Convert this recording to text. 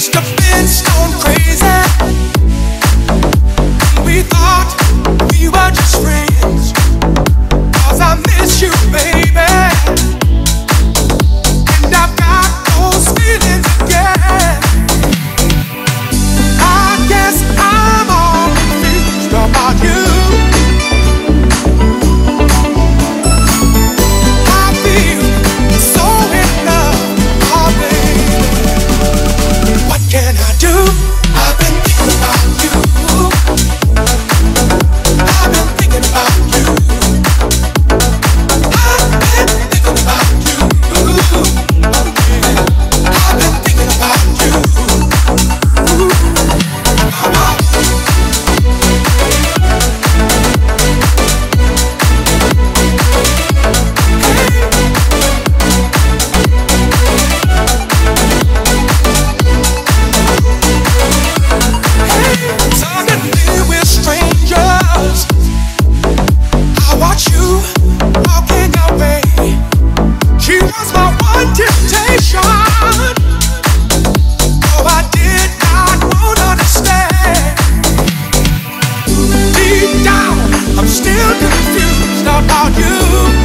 must have been stone crazy. We thought about you.